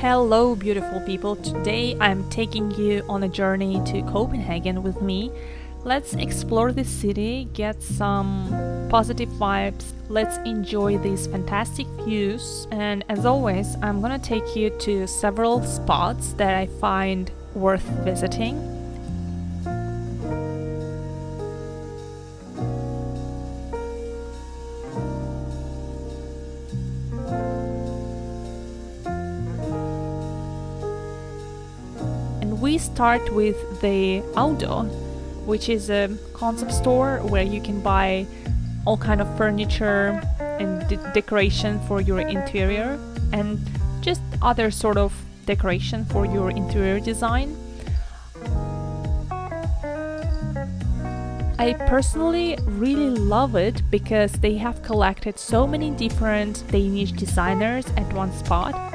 Hello, beautiful people. Today I'm taking you on a journey to Copenhagen with me. Let's explore this city, get some positive vibes, let's enjoy these fantastic views, and as always, I'm gonna take you to several spots that I find worth visiting. Start with the Audo, which is a concept store where you can buy all kind of furniture and de decoration for your interior and just other sort of decoration for your interior design. I personally really love it because they have collected so many different Danish designers at one spot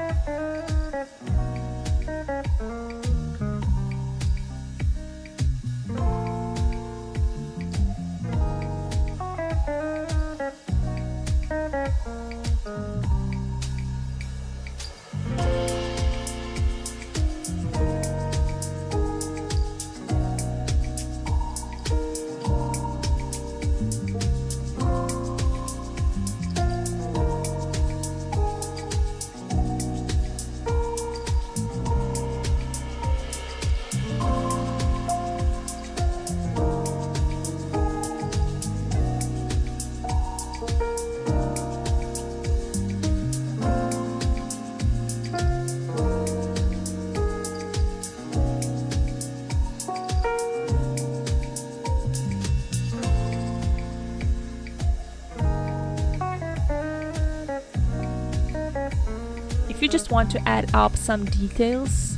you just want to add up some details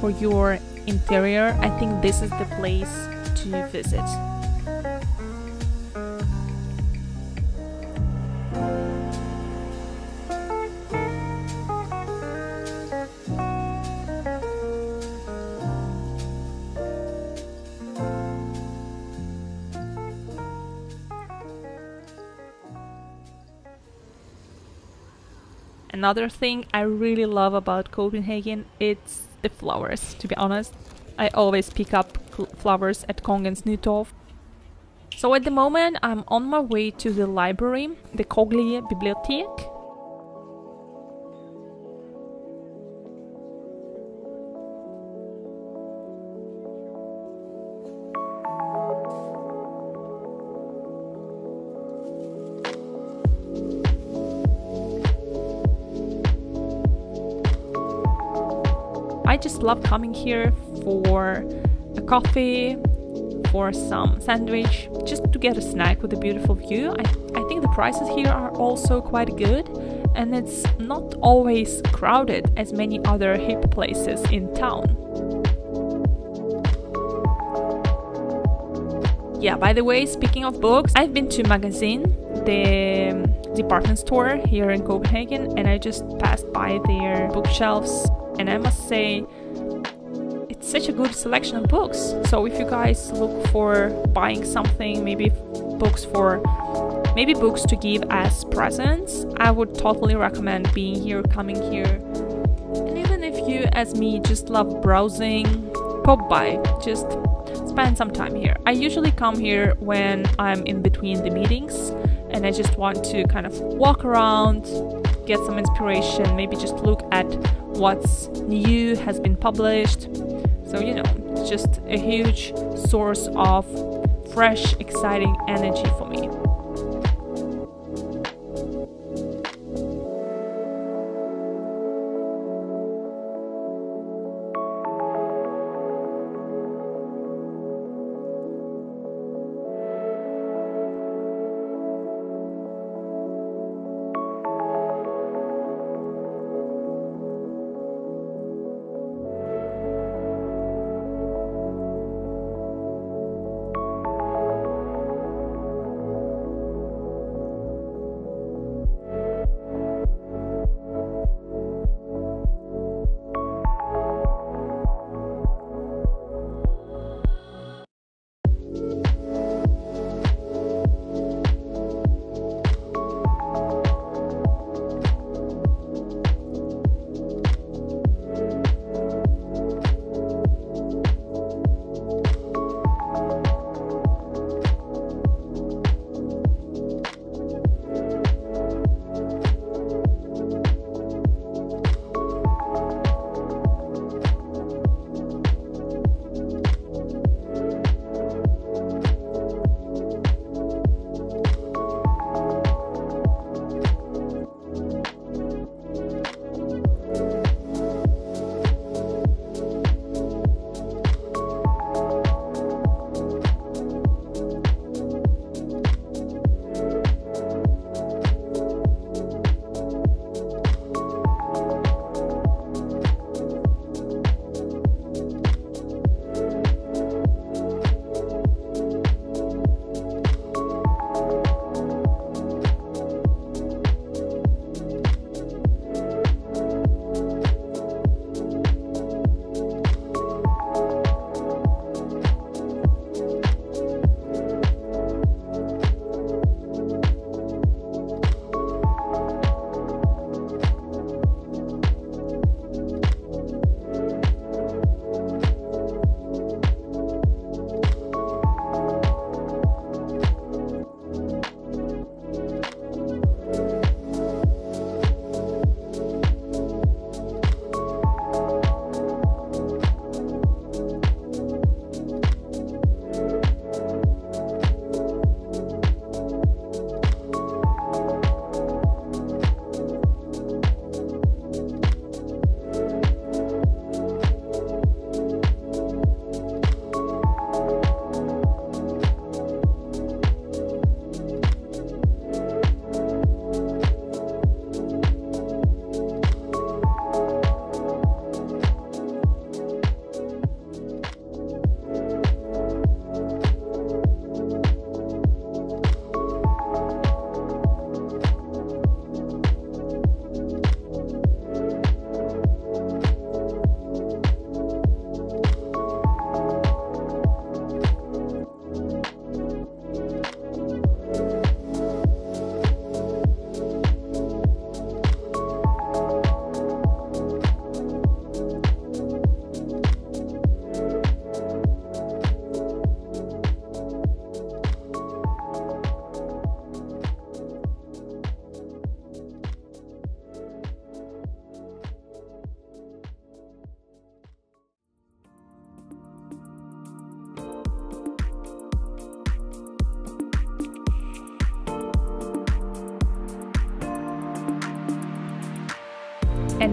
for your interior, I think this is the place to visit. Another thing I really love about Copenhagen, it's the flowers, to be honest. I always pick up flowers at Kongens Nytorv. So at the moment I'm on my way to the library, the Kongelige Bibliotek, just love coming here for a coffee, for some sandwich, just to get a snack with a beautiful view. I, I think the prices here are also quite good and it's not always crowded as many other hip places in town. Yeah, by the way, speaking of books, I've been to Magasin, the um, department store here in Copenhagen, and I just passed by their bookshelves and I must say it's such a good selection of books. So if you guys look for buying something, maybe books for maybe books to give as presents, I would totally recommend being here, coming here. And even if you as me just love browsing, pop by, just spend some time here. I usually come here when I'm in between the meetings and I just want to kind of walk around, get some inspiration, maybe just look at what's new has been published. So, you know, just a huge source of fresh, exciting energy for me.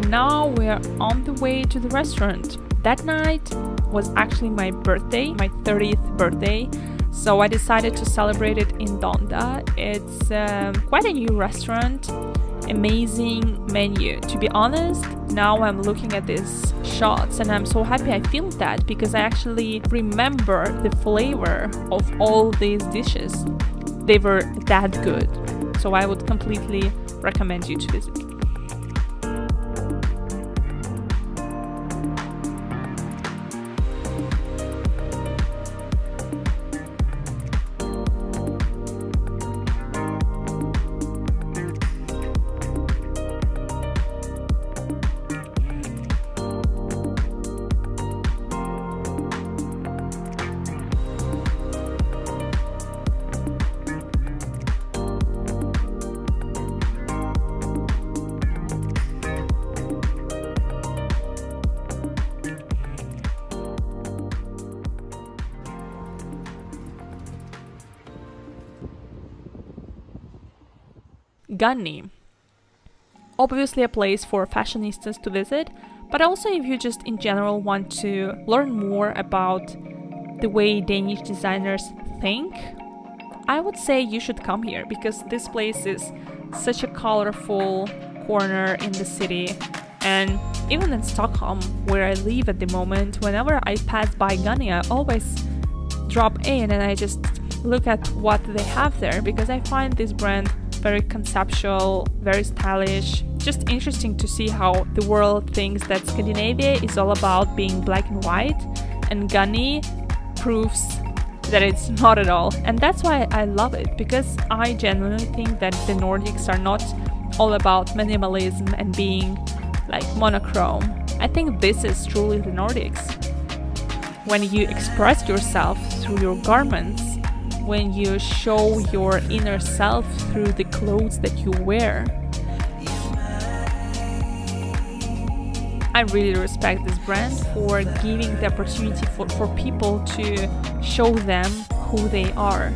Now we're on the way to the restaurant. That night was actually my birthday, my 30th birthday, so I decided to celebrate it in Donda. It's um, quite a new restaurant, amazing menu. To be honest, now I'm looking at these shots and I'm so happy I filmed that because I actually remember the flavor of all these dishes. They were that good. So I would completely recommend you to visit. Ganni. Obviously, a place for fashionistas to visit, but also if you just in general want to learn more about the way Danish designers think, I would say you should come here because this place is such a colorful corner in the city. And even in Stockholm, where I live at the moment, whenever I pass by Ganni, I always drop in and I just look at what they have there because I find this brand very conceptual, very stylish. Just interesting to see how the world thinks that Scandinavia is all about being black and white, and Ganni proves that it's not at all. And that's why I love it, because I genuinely think that the Nordics are not all about minimalism and being like monochrome. I think this is truly the Nordics. When you express yourself through your garments, when you show your inner self through the clothes that you wear. I really respect this brand for giving the opportunity for, for people to show them who they are.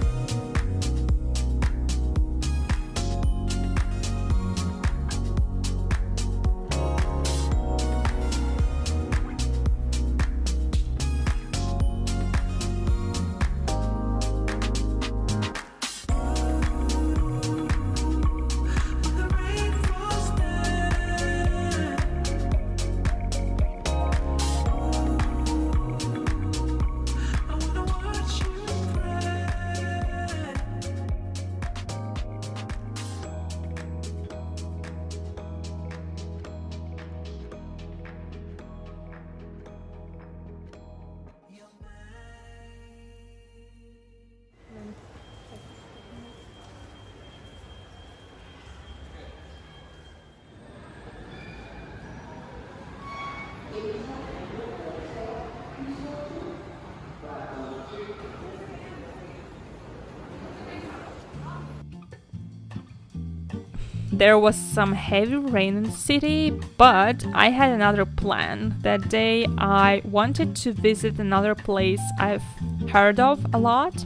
There was some heavy rain in the city, but I had another plan. That day I wanted to visit another place I've heard of a lot.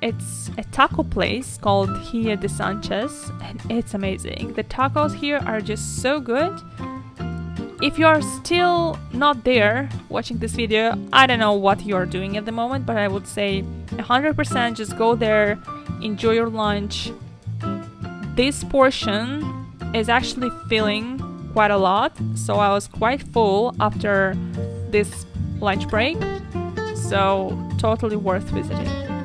It's a taco place called Hija de Sanchez, and it's amazing. The tacos here are just so good. If you are still not there watching this video, I don't know what you are doing at the moment, but I would say 100% just go there, enjoy your lunch, this portion is actually filling quite a lot, so I was quite full after this lunch break, so totally worth visiting.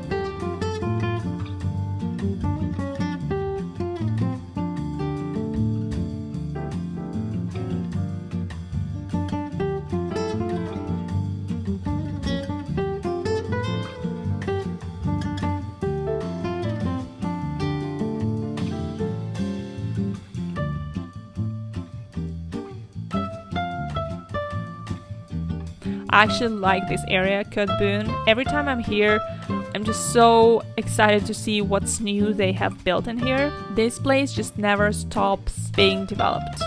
I actually like this area, Kudbun. Every time I'm here, I'm just so excited to see what's new they have built in here. This place just never stops being developed.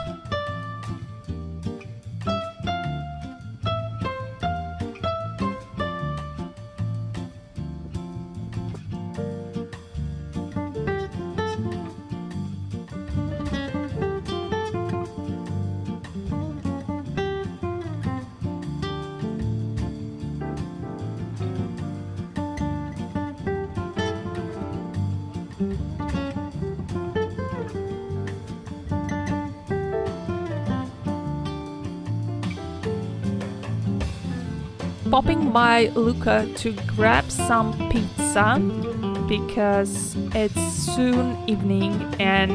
Popping by Luca to grab some pizza because it's soon evening and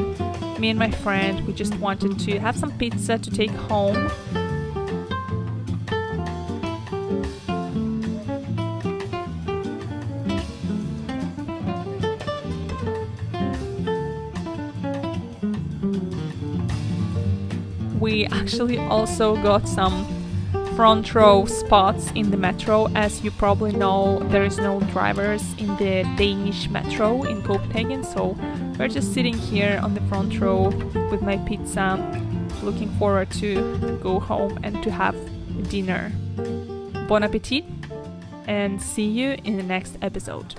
me and my friend we just wanted to have some pizza to take home. We actually also got some front row spots in the metro. As you probably know, there is no drivers in the Danish metro in Copenhagen, so we're just sitting here on the front row with my pizza, looking forward to go home and to have dinner. Bon appetit, and see you in the next episode.